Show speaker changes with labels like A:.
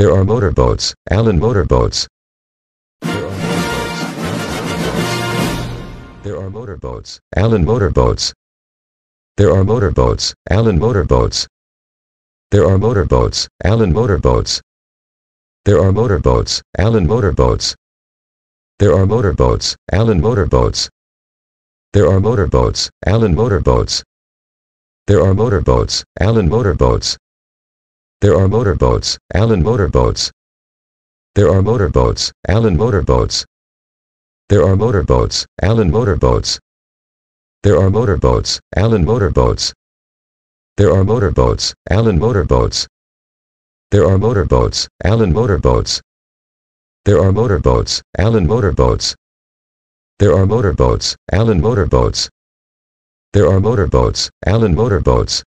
A: There are motorboats, Allen motorboats. There are motorboats, Allen motorboats. There are motorboats, Allen motorboats. There are motorboats, Allen motorboats. There are motorboats, Allen motorboats. There are motorboats, Allen motorboats. There are motorboats, Allen motorboats. There are motorboats, Allen motorboats. There are motorboats, Allen motorboats. There are motorboats, Allen motorboats. There are motorboats, Allen motorboats. There are motorboats, Allen motorboats. There are motorboats, Allen motorboats. There are motorboats, Allen motorboats. There are motorboats, Allen motorboats. There are motorboats, Allen motorboats. There are motorboats, Allen motorboats.